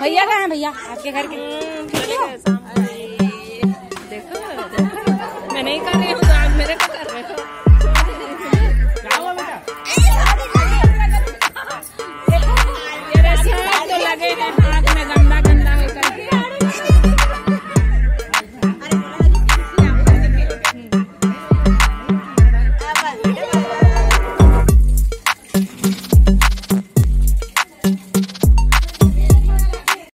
भैया कहाँ है भैया? आपके घर के? देखो देखो। मैं नहीं कर रही हूँ तो आप मेरे को कर रहे हो। तो लगे गंदा